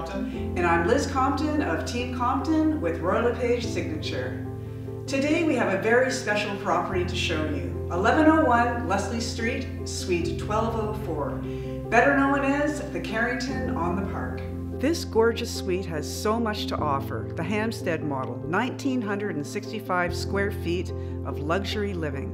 Compton And I'm Liz Compton of Team Compton with Royal LePage signature. Today we have a very special property to show you. 1101 Leslie Street, Suite 1204, better known as the Carrington on the Park. This gorgeous suite has so much to offer. The Hampstead model, 1,965 square feet of luxury living.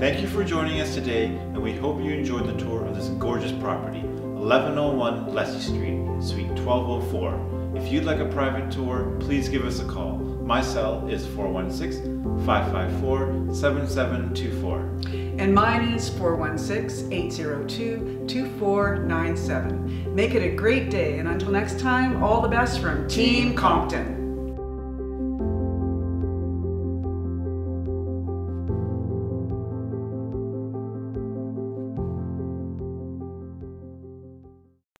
Thank you for joining us today, and we hope you enjoyed the tour of this gorgeous property, 1101 Leslie Street, Suite 1204. If you'd like a private tour, please give us a call. My cell is 416-554-7724. And mine is 416-802-2497. Make it a great day, and until next time, all the best from Team Compton.